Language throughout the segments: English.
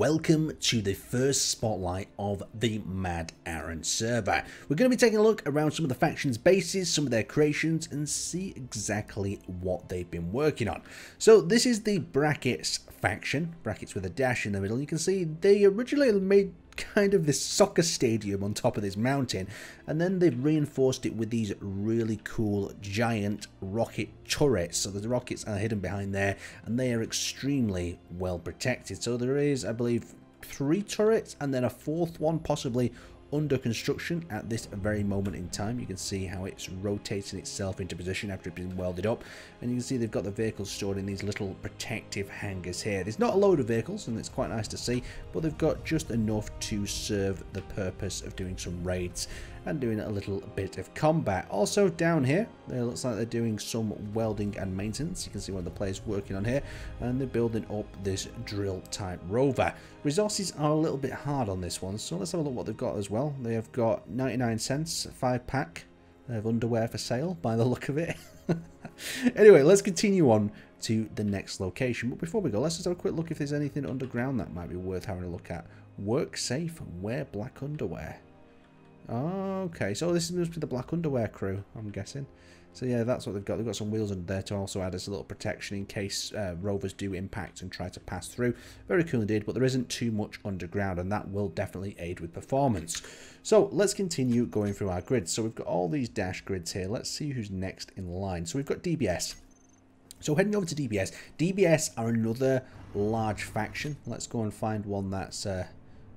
welcome to the first spotlight of the Mad Aaron server. We're going to be taking a look around some of the factions' bases, some of their creations, and see exactly what they've been working on. So this is the Brackets faction, brackets with a dash in the middle. You can see they originally made kind of this soccer stadium on top of this mountain and then they've reinforced it with these really cool giant rocket turrets. So the rockets are hidden behind there and they are extremely well protected. So there is i believe three turrets and then a fourth one possibly under construction at this very moment in time. You can see how it's rotating itself into position after it's been welded up. And you can see they've got the vehicles stored in these little protective hangars here. There's not a load of vehicles, and it's quite nice to see, but they've got just enough to serve the purpose of doing some raids and doing a little bit of combat. Also down here, it looks like they're doing some welding and maintenance. You can see one of the players working on here, and they're building up this drill type rover. Resources are a little bit hard on this one, so let's have a look what they've got as well. They have got 99 cents, 5 pack. Have underwear for sale by the look of it. anyway, let's continue on to the next location. But before we go, let's just have a quick look if there's anything underground that might be worth having a look at. Work safe, and wear black underwear. Okay, so this must be the black underwear crew, I'm guessing. So yeah, that's what they've got. They've got some wheels under there to also add as a little protection in case uh, rovers do impact and try to pass through. Very cool indeed, but there isn't too much underground, and that will definitely aid with performance. So let's continue going through our grids. So we've got all these dash grids here. Let's see who's next in line. So we've got DBS. So heading over to DBS. DBS are another large faction. Let's go and find one that's uh,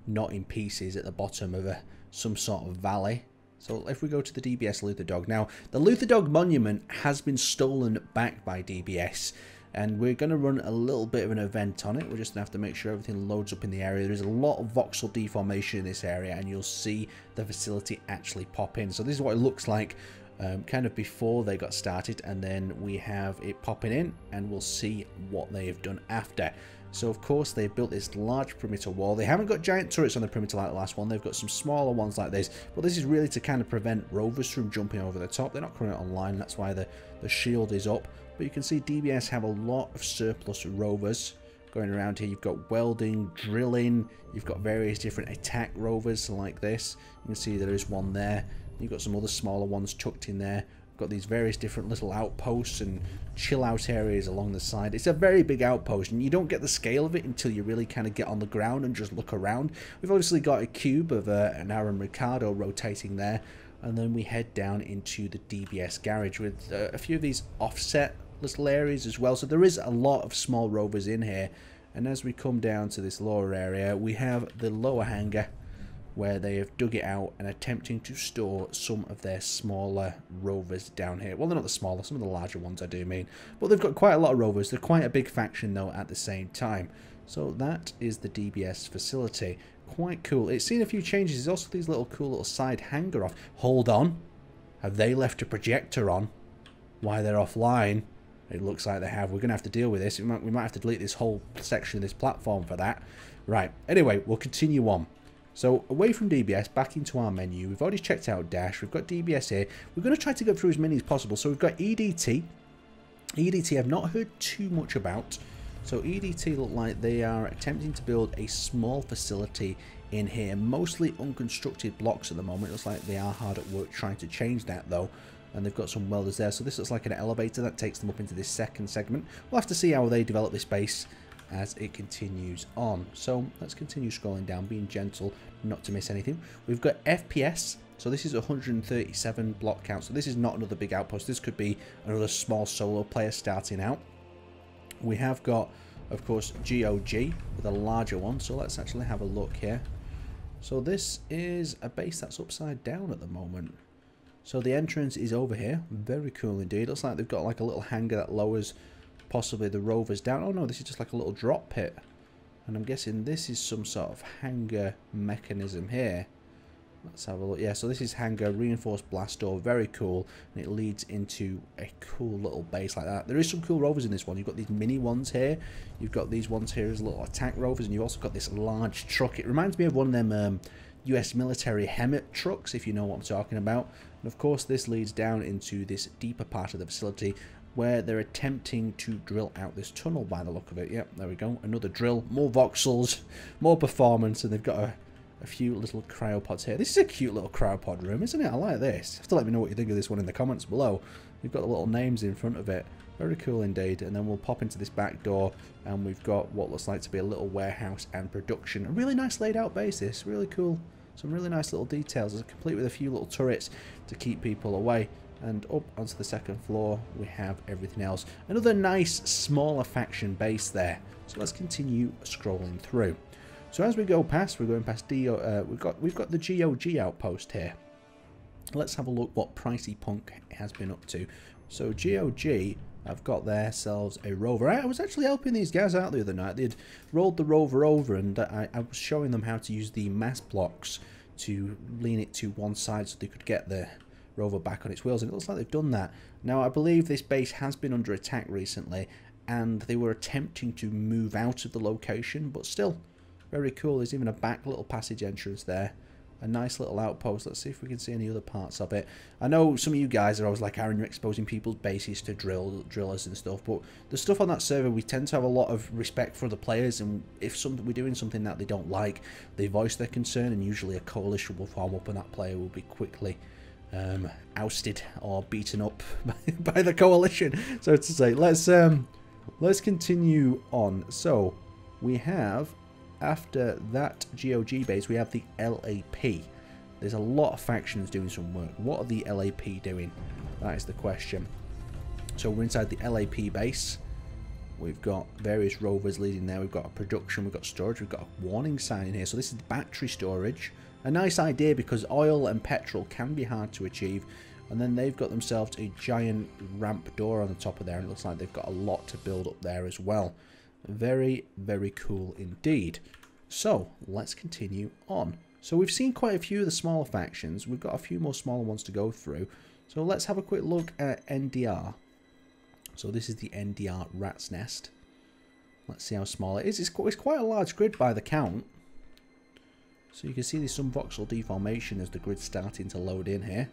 not in pieces at the bottom of a some sort of valley. So if we go to the DBS Luther Dog. Now, the Luther Dog Monument has been stolen back by DBS. And we're going to run a little bit of an event on it. We're just going to have to make sure everything loads up in the area. There's a lot of voxel deformation in this area. And you'll see the facility actually pop in. So this is what it looks like um, kind of before they got started. And then we have it popping in. And we'll see what they have done after. So of course they've built this large perimeter wall. They haven't got giant turrets on the perimeter like the last one. They've got some smaller ones like this. But this is really to kind of prevent rovers from jumping over the top. They're not currently online. That's why the, the shield is up. But you can see DBS have a lot of surplus rovers going around here. You've got welding, drilling. You've got various different attack rovers like this. You can see there is one there. You've got some other smaller ones tucked in there got these various different little outposts and chill out areas along the side. It's a very big outpost and you don't get the scale of it until you really kind of get on the ground and just look around. We've obviously got a cube of uh, an Aaron Ricardo rotating there and then we head down into the DBS garage with uh, a few of these offset little areas as well. So there is a lot of small rovers in here and as we come down to this lower area we have the lower hangar where they have dug it out and attempting to store some of their smaller rovers down here. Well, they're not the smaller, some of the larger ones I do mean. But they've got quite a lot of rovers. They're quite a big faction, though, at the same time. So that is the DBS facility. Quite cool. It's seen a few changes. There's also these little cool little side hanger off. Hold on. Have they left a projector on? Why they're offline? It looks like they have. We're going to have to deal with this. We might, we might have to delete this whole section of this platform for that. Right. Anyway, we'll continue on. So away from DBS, back into our menu. We've already checked out Dash. We've got DBS here. We're going to try to go through as many as possible. So we've got EDT. EDT I've not heard too much about. So EDT look like they are attempting to build a small facility in here. Mostly unconstructed blocks at the moment. It looks like they are hard at work trying to change that though. And they've got some welders there. So this looks like an elevator that takes them up into this second segment. We'll have to see how they develop this base as it continues on. So let's continue scrolling down, being gentle, not to miss anything. We've got FPS. So this is 137 block count. So this is not another big outpost. This could be another small solo player starting out. We have got, of course, GOG with a larger one. So let's actually have a look here. So this is a base that's upside down at the moment. So the entrance is over here. Very cool indeed. Looks like they've got like a little hangar that lowers possibly the rovers down. Oh no, this is just like a little drop pit. And I'm guessing this is some sort of hangar mechanism here. Let's have a look. Yeah, so this is hangar reinforced blast door. Very cool. And it leads into a cool little base like that. There is some cool rovers in this one. You've got these mini ones here. You've got these ones here as little attack rovers. And you've also got this large truck. It reminds me of one of them um, US military HEMTT trucks, if you know what I'm talking about. And of course, this leads down into this deeper part of the facility where they're attempting to drill out this tunnel by the look of it. Yep, there we go. Another drill, more voxels, more performance, and they've got a, a few little cryopods here. This is a cute little cryopod room, isn't it? I like this. You have to let me know what you think of this one in the comments below. We've got the little names in front of it. Very cool indeed. And then we'll pop into this back door and we've got what looks like to be a little warehouse and production. A really nice laid out basis. Really cool. Some really nice little details. It's complete with a few little turrets to keep people away. And up onto the second floor we have everything else. Another nice smaller faction base there. So let's continue scrolling through. So as we go past, we're going past uh, we've got we've got the GOG outpost here. Let's have a look what Pricey Punk has been up to. So GOG have got themselves a rover. I was actually helping these guys out the other night. They'd rolled the rover over and I, I was showing them how to use the mass blocks to lean it to one side so they could get the rover back on its wheels and it looks like they've done that. Now I believe this base has been under attack recently and they were attempting to move out of the location but still very cool. There's even a back little passage entrance there a nice little outpost. Let's see if we can see any other parts of it. I know some of you guys are always like, Aaron, you're exposing people's bases to drill drillers and stuff, but the stuff on that server, we tend to have a lot of respect for the players, and if some, we're doing something that they don't like, they voice their concern, and usually a coalition will form up, and that player will be quickly um, ousted or beaten up by, by the coalition, so to say. Let's um, let's continue on. So we have after that GOG base, we have the LAP. There's a lot of factions doing some work. What are the LAP doing? That is the question. So we're inside the LAP base. We've got various rovers leading there. We've got a production, we've got storage, we've got a warning sign in here. So this is battery storage. A nice idea because oil and petrol can be hard to achieve. And then they've got themselves a giant ramp door on the top of there. And it looks like they've got a lot to build up there as well. Very, very cool indeed. So, let's continue on. So we've seen quite a few of the smaller factions. We've got a few more smaller ones to go through. So let's have a quick look at NDR. So this is the NDR Rat's Nest. Let's see how small it is. It's quite, it's quite a large grid by the count. So you can see there's some voxel deformation as the grid's starting to load in here.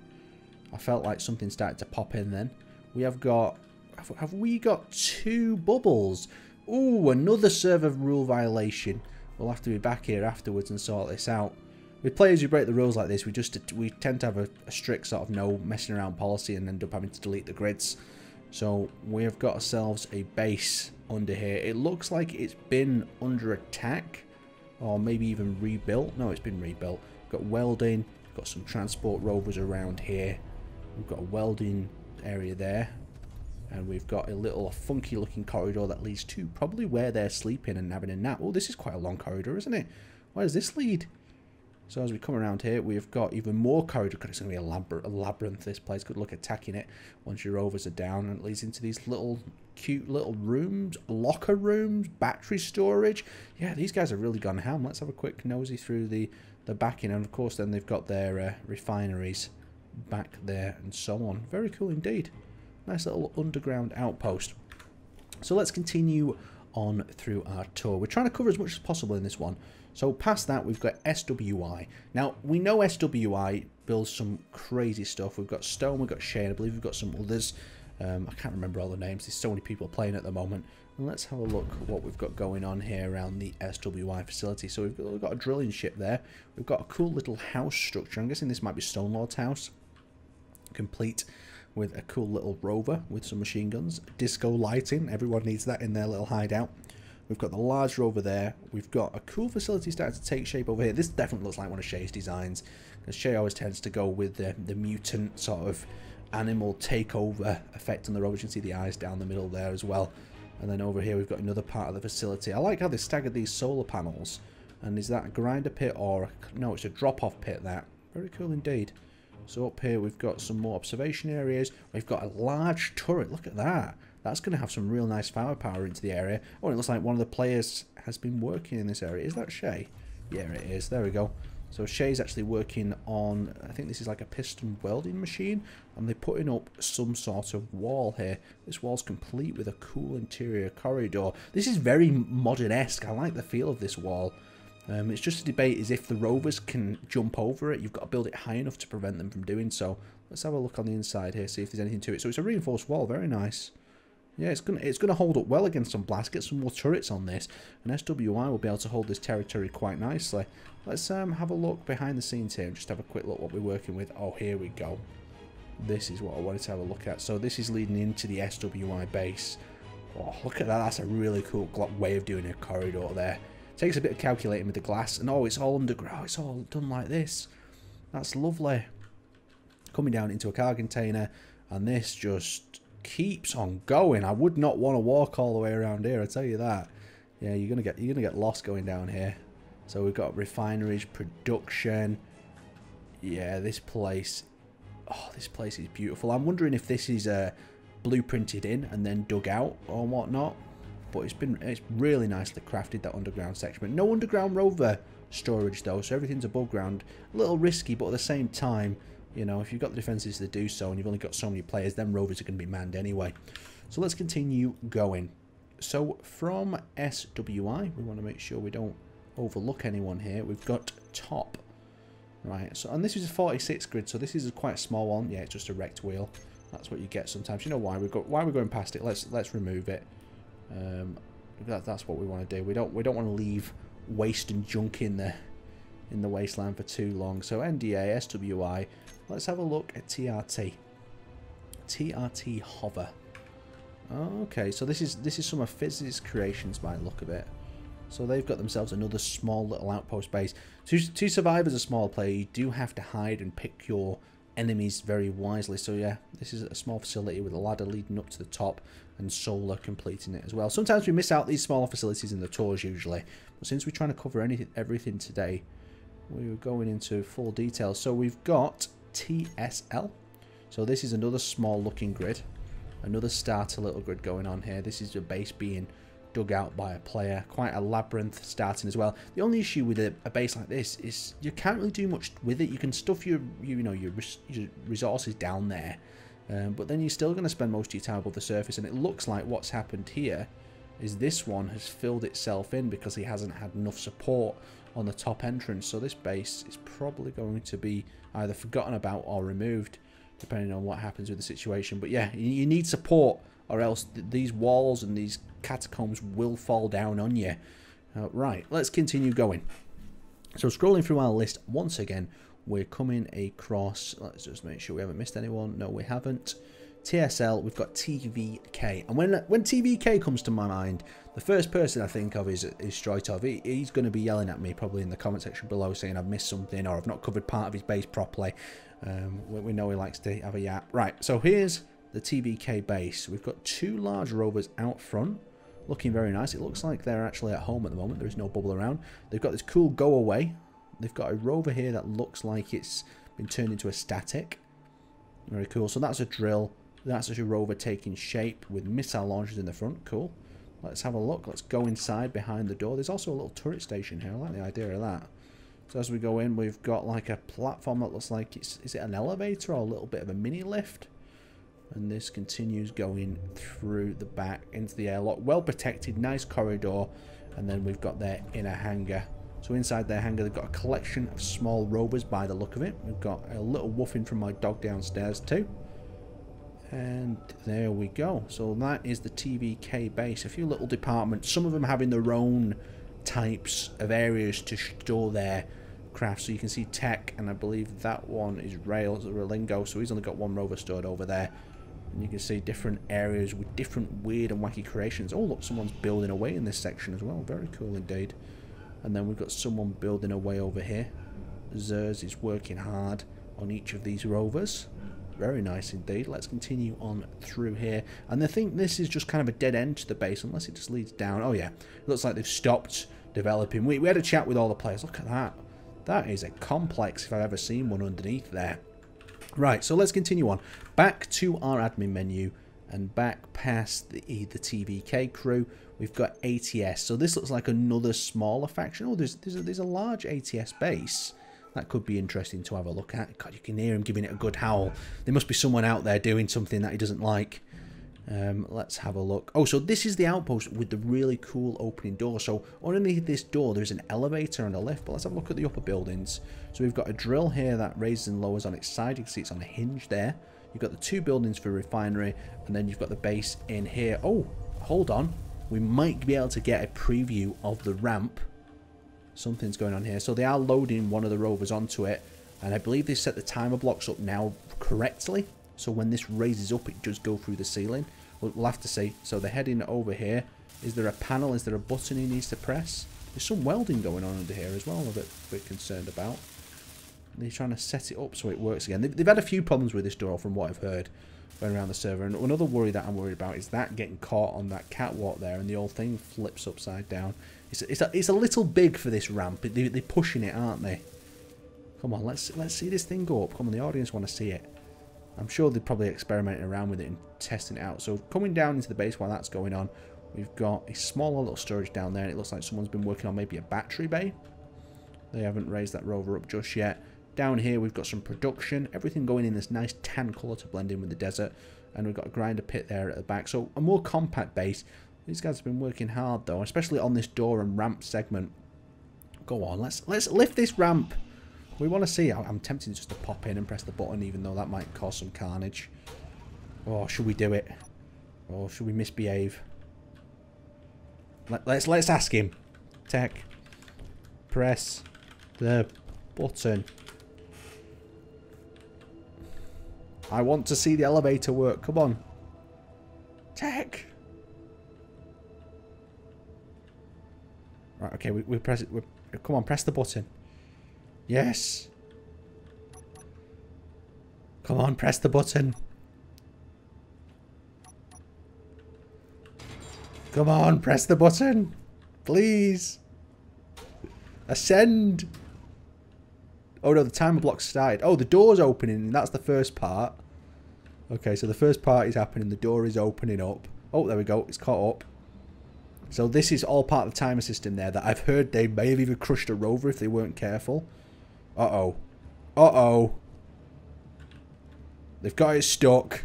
I felt like something started to pop in then. We have got... Have, have we got two bubbles? Ooh, another server rule violation. We'll have to be back here afterwards and sort this out. With players who break the rules like this, we just we tend to have a, a strict sort of no messing around policy and end up having to delete the grids. So we've got ourselves a base under here. It looks like it's been under attack or maybe even rebuilt. No, it's been rebuilt. Got welding, got some transport rovers around here. We've got a welding area there and we've got a little funky looking corridor that leads to probably where they're sleeping and having a nap. Oh, this is quite a long corridor, isn't it? Where does this lead? So as we come around here, we've got even more corridor. it's going to be a, labyrinth, a labyrinth, this place. Good luck attacking it once your rovers are down. And it leads into these little cute little rooms, locker rooms, battery storage. Yeah, these guys have really gone ham. Let's have a quick nosy through the, the backing. And of course, then they've got their uh, refineries back there and so on. Very cool indeed. Nice little underground outpost. So let's continue on through our tour. We're trying to cover as much as possible in this one. So past that, we've got SWI. Now, we know SWI builds some crazy stuff. We've got Stone, we've got Shane, I believe we've got some others. Um, I can't remember all the names. There's so many people playing at the moment. And let's have a look at what we've got going on here around the SWI facility. So we've got, we've got a drilling ship there. We've got a cool little house structure. I'm guessing this might be Stonelord's house. Complete with a cool little rover with some machine guns. Disco lighting, everyone needs that in their little hideout. We've got the large rover there. We've got a cool facility starting to take shape over here. This definitely looks like one of Shay's designs. Because Shay always tends to go with the, the mutant sort of animal takeover effect on the rover. You can see the eyes down the middle there as well. And then over here we've got another part of the facility. I like how they staggered these solar panels. And is that a grinder pit or... No, it's a drop-off pit, that. Very cool indeed. So up here we've got some more observation areas. We've got a large turret. Look at that. That's going to have some real nice firepower into the area. Oh, it looks like one of the players has been working in this area. Is that Shay? Yeah, it is. There we go. So Shay's actually working on, I think this is like a piston welding machine, and they're putting up some sort of wall here. This wall's complete with a cool interior corridor. This is very modern-esque. I like the feel of this wall. Um, it's just a debate is if the rovers can jump over it, you've got to build it high enough to prevent them from doing so. Let's have a look on the inside here, see if there's anything to it. So it's a reinforced wall, very nice. Yeah, it's gonna it's gonna hold up well against some blasts. Get some more turrets on this, and SWI will be able to hold this territory quite nicely. Let's um, have a look behind the scenes here and just have a quick look what we're working with. Oh, here we go. This is what I wanted to have a look at. So this is leading into the SWI base. Oh, look at that. That's a really cool way of doing a corridor there. Takes a bit of calculating with the glass. And oh, it's all underground. It's all done like this. That's lovely. Coming down into a car container. And this just keeps on going. I would not want to walk all the way around here, I tell you that. Yeah, you're gonna get you're gonna get lost going down here. So we've got refineries, production. Yeah, this place oh, this place is beautiful. I'm wondering if this is uh, blueprinted in and then dug out or whatnot. But it's been it's really nicely crafted that underground section. But no underground rover storage though, so everything's above ground. A little risky, but at the same time, you know, if you've got the defences to do so and you've only got so many players, then rovers are going to be manned anyway. So let's continue going. So from SWI, we want to make sure we don't overlook anyone here. We've got top. Right, so and this is a 46 grid, so this is a quite small one. Yeah, it's just a wrecked wheel. That's what you get sometimes. You know why we go why we're going past it. Let's let's remove it. Um, that, that's what we want to do. We don't we don't want to leave waste and junk in the in the wasteland for too long. So NDA, SWI. Let's have a look at TRT. TRT hover. Okay, so this is this is some of Fizz's creations by look of it. So they've got themselves another small little outpost base. To, to survive as a small player, you do have to hide and pick your enemies very wisely. So yeah, this is a small facility with a ladder leading up to the top and solar completing it as well. Sometimes we miss out these smaller facilities in the tours usually. But since we're trying to cover anything, everything today, we're going into full detail. So we've got TSL. So this is another small looking grid. Another starter little grid going on here. This is the base being dug out by a player. Quite a labyrinth starting as well. The only issue with a, a, base like this is you can't really do much with it. You can stuff your, you, know, your, your resources down there, um, but then you're still going to spend most of your time above the surface. And it looks like what's happened here is this one has filled itself in because he hasn't had enough support on the top entrance. So this base is probably going to be either forgotten about or removed, depending on what happens with the situation. But yeah, you need support or else th these walls and these catacombs will fall down on you. Uh, right, let's continue going. So scrolling through our list once again, we're coming across, let's just make sure we haven't missed anyone. No, we haven't. TSL, we've got TVK. And when when TVK comes to my mind, the first person I think of is, is Stroitov. He, he's going to be yelling at me probably in the comment section below saying I've missed something or I've not covered part of his base properly. Um, we, we know he likes to have a yap. Right, so here's the TVK base. We've got two large rovers out front looking very nice. It looks like they're actually at home at the moment. There is no bubble around. They've got this cool go away. They've got a rover here that looks like it's been turned into a static. Very cool. So that's a drill. That's a rover taking shape with missile launchers in the front. Cool. Let's have a look. Let's go inside behind the door. There's also a little turret station here. I like the idea of that. So as we go in, we've got like a platform that looks like it's... Is it an elevator or a little bit of a mini lift? and this continues going through the back into the airlock well protected nice corridor and then we've got their inner hangar so inside their hangar they've got a collection of small rovers by the look of it we've got a little woofing from my dog downstairs too and there we go so that is the tvk base a few little departments some of them having their own types of areas to store their craft so you can see tech and i believe that one is rails or Relingo so he's only got one rover stored over there and you can see different areas with different weird and wacky creations. Oh, look, someone's building away in this section as well. Very cool indeed. And then we've got someone building away over here. Zers is working hard on each of these rovers. Very nice indeed. Let's continue on through here. And I think this is just kind of a dead end to the base, unless it just leads down. Oh, yeah. It looks like they've stopped developing. We, we had a chat with all the players. Look at that. That is a complex if I've ever seen one underneath there. Right, so let's continue on. Back to our admin menu and back past the, the TVK crew, we've got ATS. So this looks like another smaller faction. Oh, there's, there's, a, there's a large ATS base. That could be interesting to have a look at. God, you can hear him giving it a good howl. There must be someone out there doing something that he doesn't like. Um, let's have a look. Oh, so this is the outpost with the really cool opening door. So underneath this door, there's an elevator and a lift. But let's have a look at the upper buildings. So we've got a drill here that raises and lowers on its side. You can see it's on a hinge there. You've got the two buildings for refinery, and then you've got the base in here. Oh, hold on. We might be able to get a preview of the ramp. Something's going on here. So they are loading one of the rovers onto it, and I believe they set the timer blocks up now correctly. So when this raises up, it does go through the ceiling. We'll, we'll have to see. So they're heading over here. Is there a panel? Is there a button he needs to press? There's some welding going on under here as well I'm a bit, a bit concerned about. They're trying to set it up so it works again. They've, they've had a few problems with this door from what I've heard going around the server. And another worry that I'm worried about is that getting caught on that catwalk there and the whole thing flips upside down. It's, it's, a, it's a little big for this ramp. They, they're pushing it, aren't they? Come on, let's let's see this thing go up. Come on, the audience want to see it. I'm sure they're probably experimenting around with it and testing it out. So coming down into the base while that's going on, we've got a smaller little storage down there. And it looks like someone's been working on maybe a battery bay. They haven't raised that rover up just yet. Down here we've got some production. Everything going in this nice tan colour to blend in with the desert. And we've got a grinder pit there at the back. So a more compact base. These guys have been working hard though, especially on this door and ramp segment. Go on, let's let's lift this ramp. We want to see. I'm tempted just to pop in and press the button, even though that might cause some carnage. Or oh, should we do it? Or should we misbehave? Let, let's let's ask him. Tech. Press the button. I want to see the elevator work. Come on. Tech. Right, okay, we, we press it. We, come on, press the button. Yes. Come on, press the button. Come on, press the button. Please. Ascend. Oh no, the timer block started. Oh, the door's opening. That's the first part. Okay, so the first part is happening. The door is opening up. Oh, there we go. It's caught up. So this is all part of the timer system there that I've heard they may have even crushed a rover if they weren't careful. Uh-oh. Uh-oh. They've got it stuck.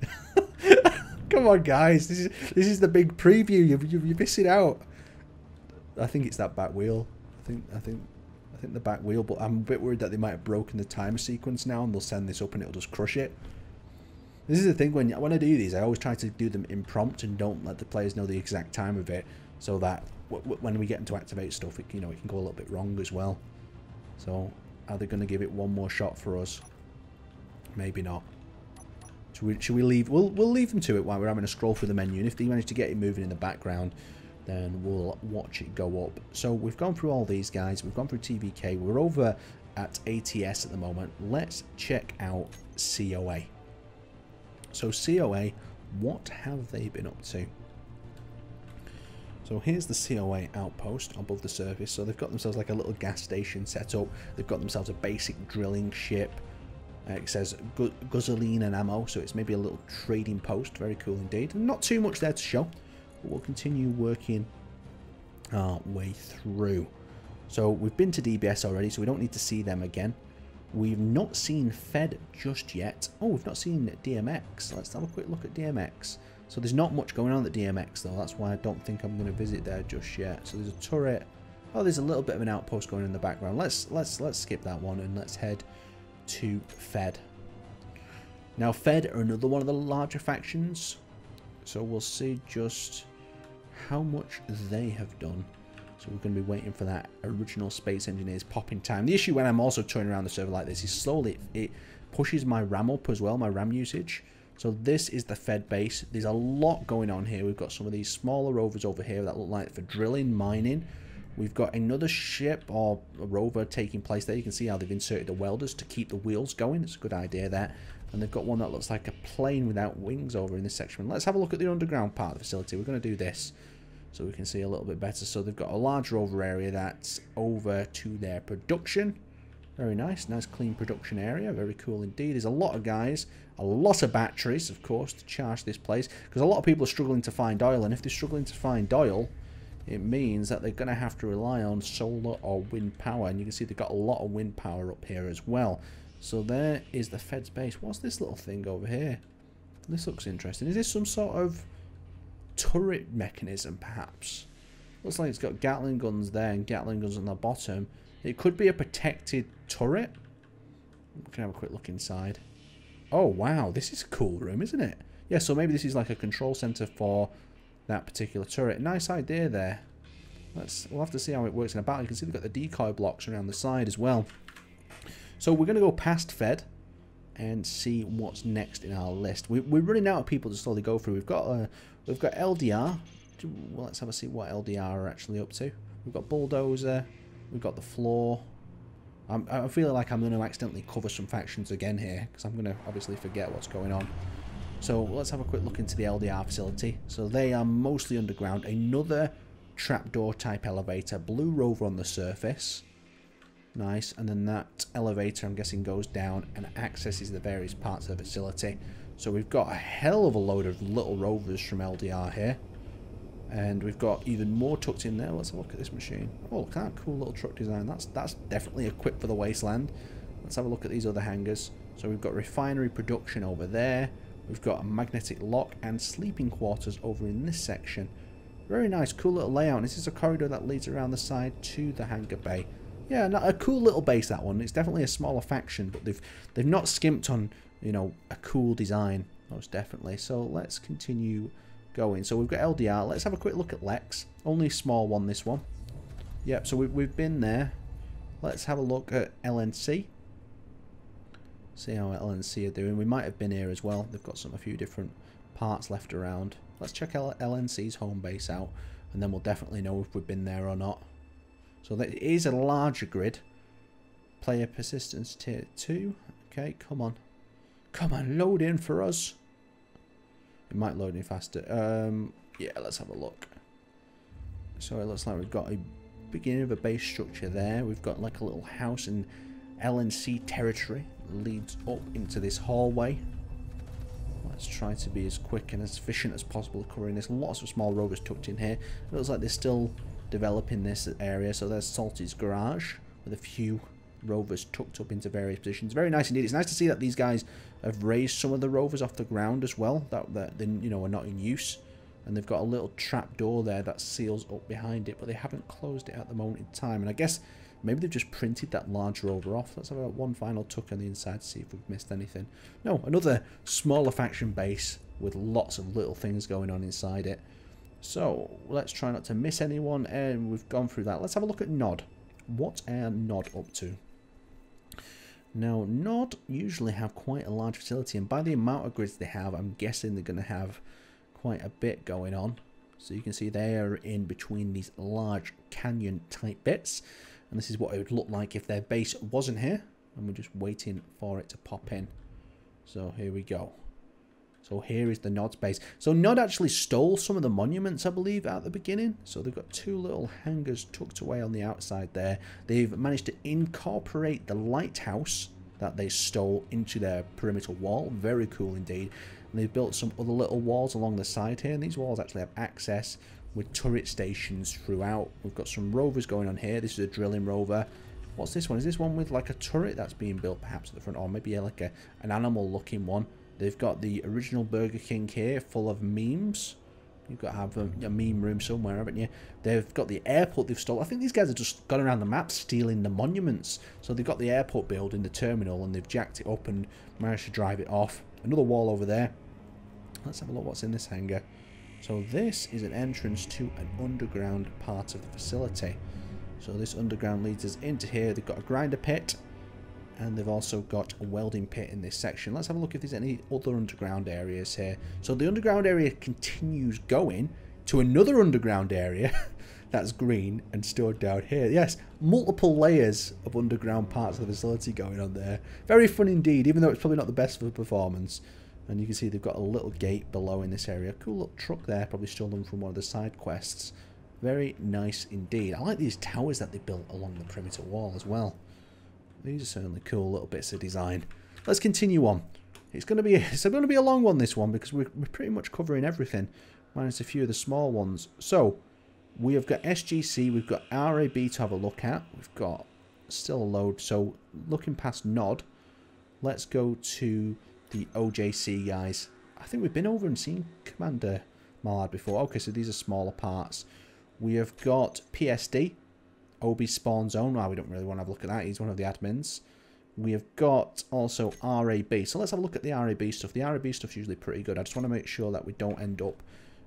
Come on, guys. This is this is the big preview. You're, you're missing out. I think it's that back wheel. I think I think I think the back wheel, but I'm a bit worried that they might have broken the timer sequence now and they'll send this up and it'll just crush it. This is the thing, when when I do these, I always try to do them impromptu and don't let the players know the exact time of it, so that when we get into activate stuff, it, you know, it can go a little bit wrong as well. So, are they going to give it one more shot for us? Maybe not. Should we, should we leave? We'll, we'll leave them to it while we're having a scroll through the menu, and if they manage to get it moving in the background, then we'll watch it go up. So we've gone through all these guys. We've gone through TVK. We're over at ATS at the moment. Let's check out COA. So COA, what have they been up to? So here's the COA outpost above the surface. So they've got themselves like a little gas station set up. They've got themselves a basic drilling ship. Uh, it says gu guzzling and ammo, so it's maybe a little trading post. Very cool indeed. Not too much there to show, but we'll continue working our way through. So we've been to DBS already, so we don't need to see them again. We've not seen Fed just yet. Oh, we've not seen DMX. Let's have a quick look at DMX. So there's not much going on at DMX though. That's why I don't think I'm going to visit there just yet. So there's a turret. Oh, there's a little bit of an outpost going in the background. Let's let's let's skip that one and let's head to Fed. Now Fed are another one of the larger factions. So we'll see just how much they have done. So we're going to be waiting for that original Space Engineers popping time. The issue when I'm also turning around the server like this is slowly it pushes my RAM up as well, my RAM usage. So this is the Fed base. There's a lot going on here. We've got some of these smaller rovers over here that look like for drilling, mining. We've got another ship or a rover taking place there. You can see how they've inserted the welders to keep the wheels going. It's a good idea there. And they've got one that looks like a plane without wings over in this section. Let's have a look at the underground part of the facility. We're going to do this so we can see a little bit better. So they've got a large rover area that's over to their production. Very nice, nice clean production area, very cool indeed. There's a lot of guys, a lot of batteries, of course, to charge this place, because a lot of people are struggling to find oil, and if they're struggling to find oil, it means that they're going to have to rely on solar or wind power, and you can see they've got a lot of wind power up here as well. So there is the Fed's base. What's this little thing over here? This looks interesting. Is this some sort of turret mechanism, perhaps. Looks like it's got Gatling guns there and Gatling guns on the bottom. It could be a protected turret. We can have a quick look inside. Oh, wow. This is a cool room, isn't it? Yeah, so maybe this is like a control center for that particular turret. Nice idea there. Let's, we'll have to see how it works in a battle. You can see they've got the decoy blocks around the side as well. So we're going to go past Fed and see what's next in our list. We, are running out of people to slowly go through. We've got uh, we've got LDR. Well, let's have a see what LDR are actually up to. We've got Bulldozer. We've got the floor. I'm, I'm feeling like I'm going to accidentally cover some factions again here because I'm going to obviously forget what's going on. So let's have a quick look into the LDR facility. So they are mostly underground. Another trapdoor type elevator. Blue rover on the surface. Nice. And then that elevator, I'm guessing, goes down and accesses the various parts of the facility. So we've got a hell of a load of little rovers from LDR here. And we've got even more tucked in there. Let's have a look at this machine. Oh, look at that cool little truck design. That's, that's definitely equipped for the wasteland. Let's have a look at these other hangars. So we've got refinery production over there. We've got a magnetic lock and sleeping quarters over in this section. Very nice, cool little layout. This is a corridor that leads around the side to the hangar bay. Yeah, a cool little base that one. It's definitely a smaller faction, but they've they've not skimped on you know a cool design most definitely. So let's continue going. So we've got LDR. Let's have a quick look at Lex. Only small one this one. Yep. So we've we've been there. Let's have a look at LNC. See how LNC are doing. We might have been here as well. They've got some a few different parts left around. Let's check LNC's home base out, and then we'll definitely know if we've been there or not. So that is a larger grid. Player persistence tier 2. Okay, come on. Come on, load in for us. It might load in faster. Um, yeah, let's have a look. So it looks like we've got a beginning of a base structure there. We've got like a little house in LNC territory. Leads up into this hallway. Let's try to be as quick and as efficient as possible covering this. Lots of small rovers tucked in here. It looks like they're still developing this area. So there's Salty's garage with a few rovers tucked up into various positions. Very nice indeed. It's nice to see that these guys have raised some of the rovers off the ground as well. That that they, you know are not in use, and they've got a little trap door there that seals up behind it, but they haven't closed it at the moment in time. And I guess maybe they've just printed that large rover off. Let's have one final tuck on the inside to see if we've missed anything. No, another smaller faction base with lots of little things going on inside it. So let's try not to miss anyone, and we've gone through that. Let's have a look at Nod. What are Nod up to? Now, Nod usually have quite a large facility, and by the amount of grids they have, I'm guessing they're going to have quite a bit going on. So you can see they are in between these large canyon type bits, and this is what it would look like if their base wasn't here, and we're just waiting for it to pop in. So here we go. So here is the Nod base. So Nod actually stole some of the monuments, I believe, at the beginning. So they've got two little hangars tucked away on the outside there. They've managed to incorporate the lighthouse that they stole into their perimeter wall. Very cool indeed. And they've built some other little walls along the side here. And these walls actually have access with turret stations throughout. We've got some rovers going on here. This is a drilling rover. What's this one? Is this one with like a turret that's being built perhaps at the front? Or maybe like a, an animal looking one. They've got the original Burger King here, full of memes. You've got to have a, a, meme room somewhere, haven't you? They've got the airport they've stolen. I think these guys have just gone around the map stealing the monuments. So they've got the airport building, the terminal, and they've jacked it up and managed to drive it off. Another wall over there. Let's have a look what's in this hangar. So this is an entrance to an underground part of the facility. So this underground leads us into here. They've got a grinder pit and they've also got a welding pit in this section. Let's have a look if there's any other underground areas here. So the underground area continues going to another underground area that's green and stored down here. Yes, multiple layers of underground parts of the facility going on there. Very fun indeed, even though it's probably not the best for performance. And you can see they've got a little gate below in this area. Cool little truck there, probably stolen from one of the side quests. Very nice indeed. I like these towers that they built along the perimeter wall as well. These are certainly cool little bits of design. Let's continue on. It's going to be it's going to be a long one this one because we're, pretty much covering everything, minus a few of the small ones. So we have got SGC, we've got RAB to have a look at. We've got still a load. So looking past Nod, let's go to the OJC guys. I think we've been over and seen Commander Mallard before. Okay, so these are smaller parts. We have got PSD, Obi Spawn Zone. Well, we don't really want to have a look at that. He's one of the admins. We have got also RAB. So let's have a look at the RAB stuff. The RAB stuff's usually pretty good. I just want to make sure that we don't end up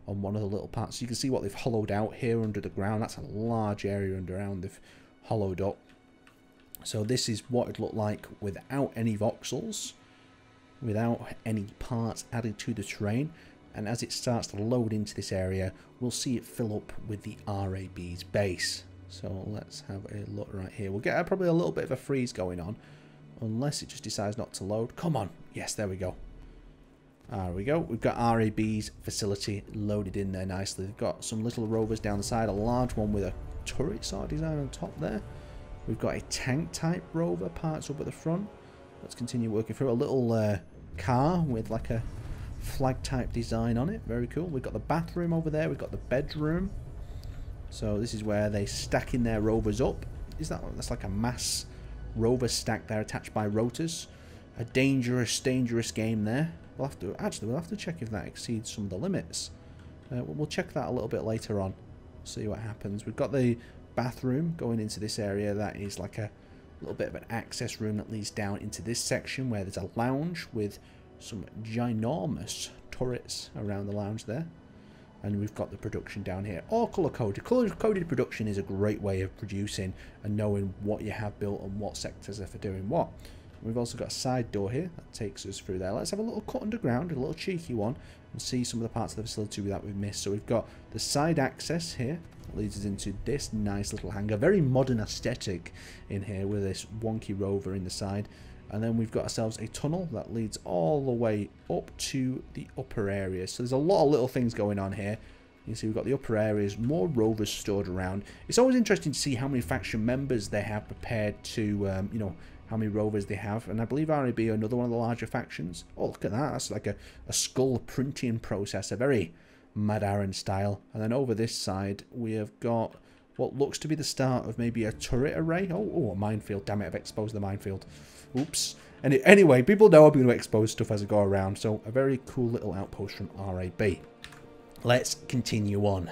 on one of the little parts. You can see what they've hollowed out here under the ground. That's a large area underground they've hollowed up. So this is what it looked like without any voxels, without any parts added to the terrain. And as it starts to load into this area, we'll see it fill up with the RAB's base. So let's have a look right here. We'll get probably a little bit of a freeze going on, unless it just decides not to load. Come on. Yes, there we go. There we go. We've got RAB's facility loaded in there nicely. They've got some little rovers down the side, a large one with a turret sort of design on top there. We've got a tank type rover parts up at the front. Let's continue working through a little uh, car with like a flag type design on it. Very cool. We've got the bathroom over there. We've got the bedroom. So this is where they stack in their rovers up. Is that that's like a mass rover stack there attached by rotors. A dangerous, dangerous game there. We'll have to actually we'll have to check if that exceeds some of the limits. Uh, we'll check that a little bit later on. See what happens. We've got the bathroom going into this area that is like a little bit of an access room that leads down into this section where there's a lounge with some ginormous turrets around the lounge there. And we've got the production down here. All color coded. Color coded production is a great way of producing and knowing what you have built and what sectors are for doing what. We've also got a side door here that takes us through there. Let's have a little cut underground, a little cheeky one, and see some of the parts of the facility that we've missed. So we've got the side access here that leads us into this nice little hangar. Very modern aesthetic in here with this wonky rover in the side. And then we've got ourselves a tunnel that leads all the way up to the upper areas. So there's a lot of little things going on here. You can see we've got the upper areas, more rovers stored around. It's always interesting to see how many faction members they have prepared to, um, you know, how many rovers they have. And I believe RAB are another one of the larger factions. Oh, look at that. That's like a, a skull printing process. A very Mad Aaron style. And then over this side, we have got what looks to be the start of maybe a turret array. Oh, oh a minefield. Damn it, I've exposed the minefield. Oops. And anyway, people know I'm going to expose stuff as I go around. So a very cool little outpost from RAB. Let's continue on.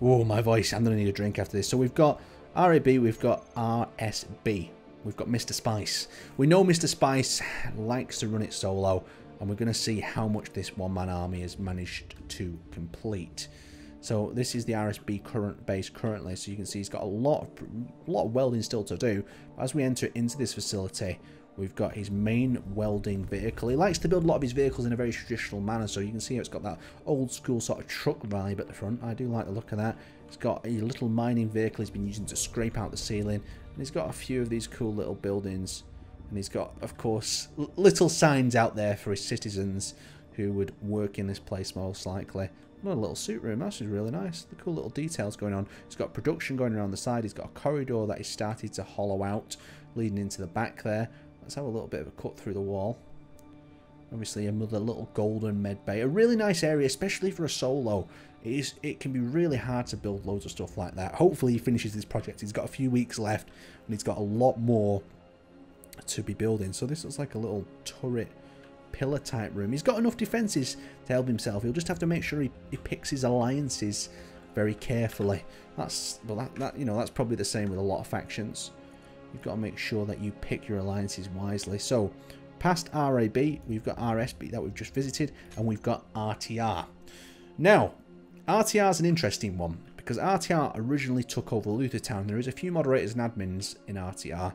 Oh, my voice. I'm going to need a drink after this. So we've got RAB, we've got RSB. We've got Mr. Spice. We know Mr. Spice likes to run it solo, and we're going to see how much this one-man army has managed to complete. So this is the RSB current base currently, so you can see he's got a lot of, lot of welding still to do. As we enter into this facility, we've got his main welding vehicle. He likes to build a lot of his vehicles in a very traditional manner, so you can see it's got that old school sort of truck vibe at the front. I do like the look of that. It's got a little mining vehicle he's been using to scrape out the ceiling. And he's got a few of these cool little buildings. And he's got, of course, little signs out there for his citizens who would work in this place most likely. What a little suit room. That's just really nice. The cool little details going on. He's got production going around the side. He's got a corridor that he started to hollow out, leading into the back there. Let's have a little bit of a cut through the wall. Obviously, another little golden med bay. A really nice area, especially for a solo. It, is, it can be really hard to build loads of stuff like that. Hopefully, he finishes this project. He's got a few weeks left, and he's got a lot more to be building. So this looks like a little turret pillar type room. He's got enough defences to help himself. He'll just have to make sure he, he picks his alliances very carefully. That's well, that, that you know that's probably the same with a lot of factions. You've got to make sure that you pick your alliances wisely. So Past RAB, we've got RSB that we've just visited, and we've got RTR. Now, RTR is an interesting one, because RTR originally took over Luther Town. There is a few moderators and admins in RTR,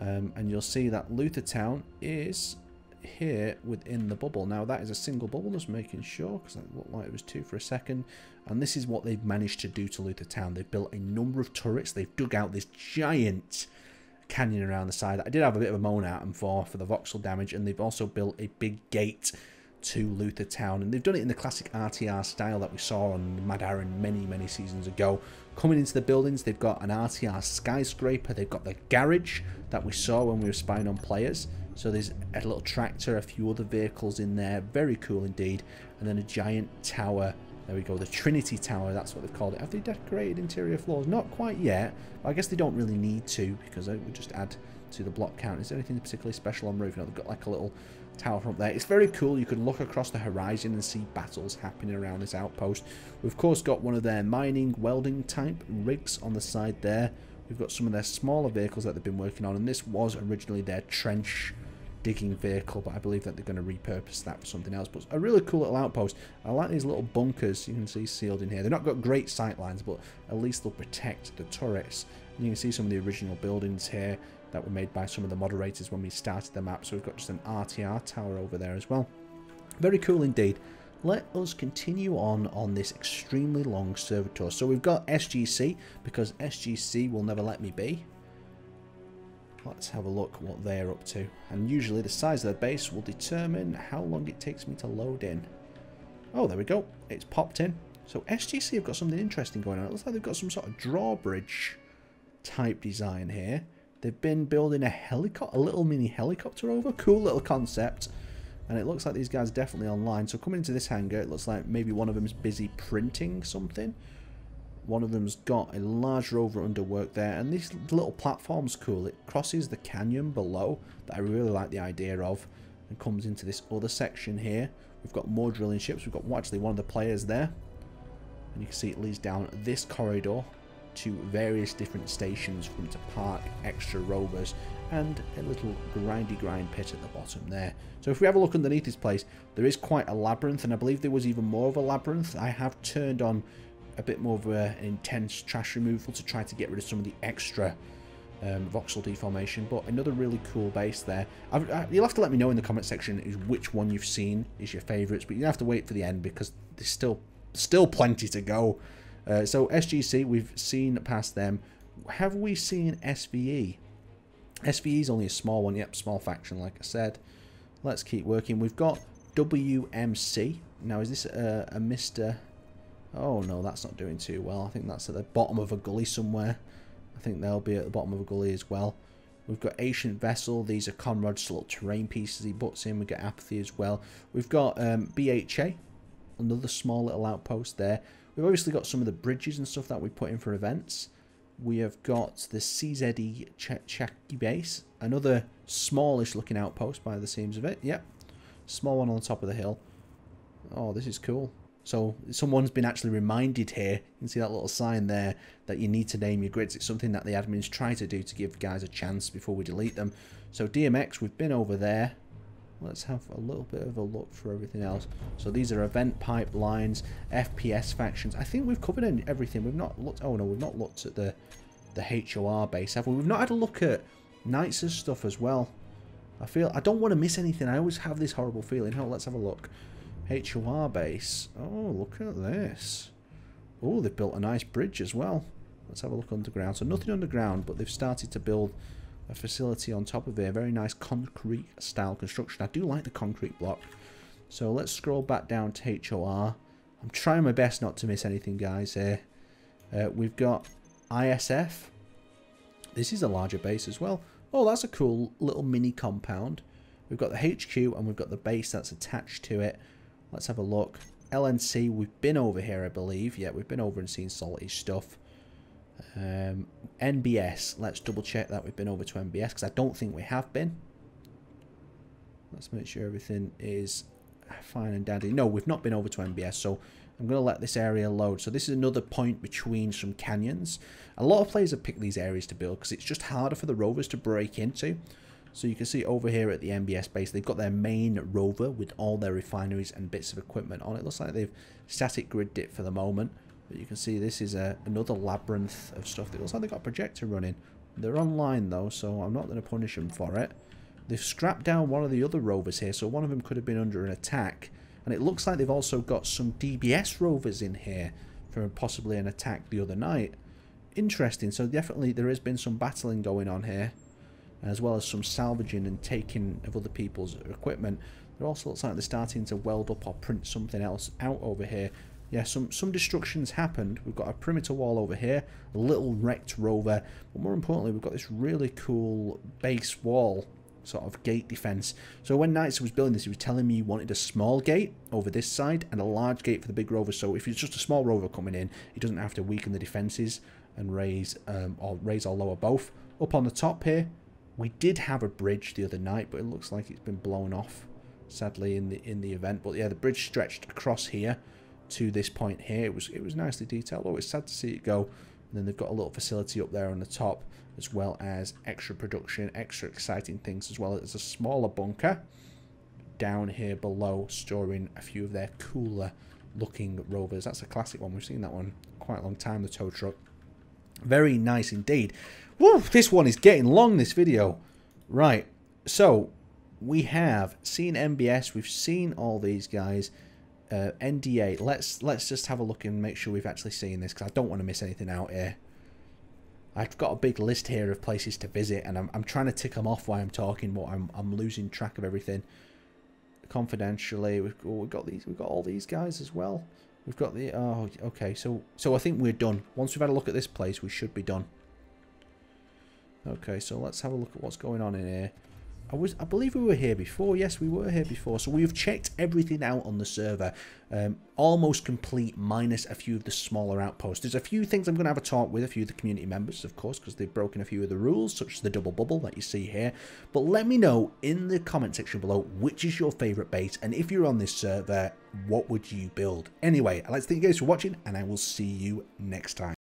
um, and you'll see that Luther Town is here within the bubble. Now, that is a single bubble, just making sure, because it looked like it was two for a second. And this is what they've managed to do to Luther Town. They've built a number of turrets. They've dug out this giant canyon around the side. I did have a bit of a moan at them for, for the voxel damage, and they've also built a big gate to Luther Town, and they've done it in the classic RTR style that we saw on Mad Aaron many, many seasons ago. Coming into the buildings, they've got an RTR skyscraper, they've got the garage that we saw when we were spying on players. So there's a little tractor, a few other vehicles in there, very cool indeed, and then a giant tower there we go, the Trinity Tower, that's what they've called it. Have they decorated interior floors? Not quite yet. I guess they don't really need to because it would just add to the block count. Is there anything particularly special on roof? You know, they've got like a little tower from there. It's very cool. You can look across the horizon and see battles happening around this outpost. We've of course got one of their mining welding type rigs on the side there. We've got some of their smaller vehicles that they've been working on, and this was originally their trench digging vehicle, but I believe that they're going to repurpose that for something else. But a really cool little outpost. I like these little bunkers you can see sealed in here. They've not got great sight lines, but at least they'll protect the turrets. And you can see some of the original buildings here that were made by some of the moderators when we started the map. So we've got just an RTR tower over there as well. Very cool indeed. Let us continue on on this extremely long server tour. So we've got SGC, because SGC will never let me be. Let's have a look what they're up to. And usually the size of their base will determine how long it takes me to load in. Oh, there we go. It's popped in. So SGC have got something interesting going on. It looks like they've got some sort of drawbridge type design here. They've been building a helicopter, a little mini helicopter over. Cool little concept. And it looks like these guys are definitely online. So coming into this hangar, it looks like maybe one of them is busy printing something. One of them's got a large rover under work there. And this little platform's cool. It crosses the canyon below that I really like the idea of. And comes into this other section here. We've got more drilling ships. We've got actually one of the players there. And you can see it leads down this corridor to various different stations for them to park extra rovers and a little grindy grind pit at the bottom there. So if we have a look underneath this place, there is quite a labyrinth and I believe there was even more of a labyrinth. I have turned on a bit more of a, an intense trash removal to try to get rid of some of the extra um, voxel deformation, but another really cool base there. I, I, you'll have to let me know in the comment section is which one you've seen is your favourites, but you have to wait for the end because there's still still plenty to go. Uh, so SGC, we've seen past them. Have we seen SVE? SVE is only a small one. Yep, small faction, like I said. Let's keep working. We've got WMC. Now, is this a, a Mr... Oh, no, that's not doing too well. I think that's at the bottom of a gully somewhere. I think they'll be at the bottom of a gully as well. We've got Ancient Vessel. These are Conrad's little terrain pieces he puts in. We've got Apathy as well. We've got um, BHA. Another small little outpost there. We've obviously got some of the bridges and stuff that we put in for events. We have got the CZE Chaki base. Another smallish looking outpost by the seems of it. Yep. Small one on the top of the hill. Oh, this is cool. So someone's been actually reminded here, you can see that little sign there, that you need to name your grids. It's something that the admins try to do to give guys a chance before we delete them. So DMX, we've been over there. Let's have a little bit of a look for everything else. So these are event pipelines, FPS factions. I think we've covered everything. We've not looked... Oh, no, we've not looked at the, the HOR base, have we? We've not had a look at Knights' stuff as well. I feel... I don't want to miss anything. I always have this horrible feeling. Oh, let's have a look. HOR base. Oh, look at this. Oh, they've built a nice bridge as well. Let's have a look underground. So nothing underground, but they've started to build a facility on top of. A very nice concrete style construction. I do like the concrete block. So let's scroll back down to HOR. I'm trying my best not to miss anything, guys, here. Uh, we've got ISF. This is a larger base as well. Oh, that's a cool little mini compound. We've got the HQ and we've got the base that's attached to it. Let's have a look. LNC, we've been over here, I believe. Yeah, we've been over and seen salty stuff. Um, NBS, let's double check that we've been over to NBS because I don't think we have been. Let's make sure everything is fine and dandy. No, we've not been over to NBS, so I'm going to let this area load. So this is another point between some canyons. A lot of players have picked these areas to build because it's just harder for the rovers to break into. So you can see over here at the MBS base, they've got their main rover with all their refineries and bits of equipment on it. Looks like they've static grid it for the moment. But you can see this is a, another labyrinth of stuff. It looks like they've got a projector running. They're online though, so I'm not going to punish them for it. They've strapped down one of the other rovers here, so one of them could have been under an attack. And it looks like they've also got some DBS rovers in here from possibly an attack the other night. Interesting, so definitely there has been some battling going on here, as well as some salvaging and taking of other people's equipment. It also looks like they're starting to weld up or print something else out over here yeah, some, some destructions happened. We've got a perimeter wall over here, a little wrecked rover, but more importantly, we've got this really cool base wall sort of gate defense. So when Knights was building this, he was telling me he wanted a small gate over this side and a large gate for the big rover. So if it's just a small rover coming in, he doesn't have to weaken the defenses and raise um, or raise or lower both. Up on the top here, we did have a bridge the other night, but it looks like it's been blown off, sadly, in the in the event. But yeah, the bridge stretched across here to this point here. It was it was nicely detailed. Oh, it's sad to see it go. And then they've got a little facility up there on the top, as well as extra production, extra exciting things, as well as a smaller bunker down here below, storing a few of their cooler looking rovers. That's a classic one. We've seen that one quite a long time, the tow truck. Very nice indeed. Woo, this one is getting long, this video. Right, so we have seen MBS, we've seen all these guys. Uh, NDA, let's let's just have a look and make sure we've actually seen this because I don't want to miss anything out here. I've got a big list here of places to visit and I'm, I'm trying to tick them off while I'm talking but I'm, I'm losing track of everything. Confidentially, we've, oh, we've got these, we've got all these guys as well. We've got the, oh, okay, so, so I think we're done. Once we've had a look at this place, we should be done. Okay, so let's have a look at what's going on in here. I was, I believe we were here before. Yes, we were here before. So we've checked everything out on the server. Um, almost complete, minus a few of the smaller outposts. There's a few things I'm going to have a talk with a few of the community members, of course, because they've broken a few of the rules, such as the double bubble that you see here. But let me know in the comment section below which is your favourite base, and if you're on this server, what would you build? Anyway, I'd like to thank you guys for watching, and I will see you next time.